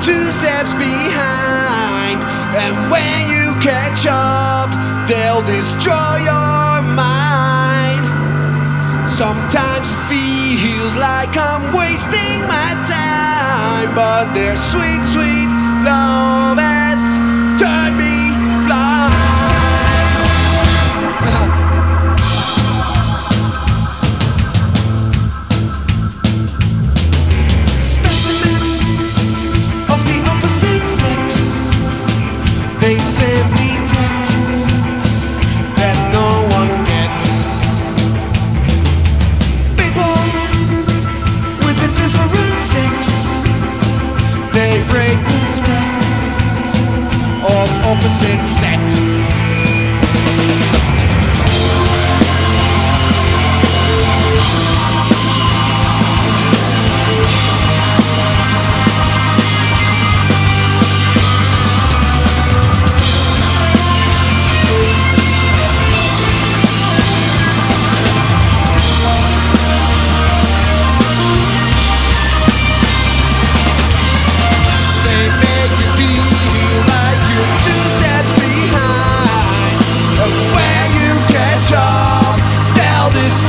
two steps behind. And when you catch up, they'll destroy your mind. Sometimes it feels like I'm wasting my time, but they're sweet, sweet love. opposite sex.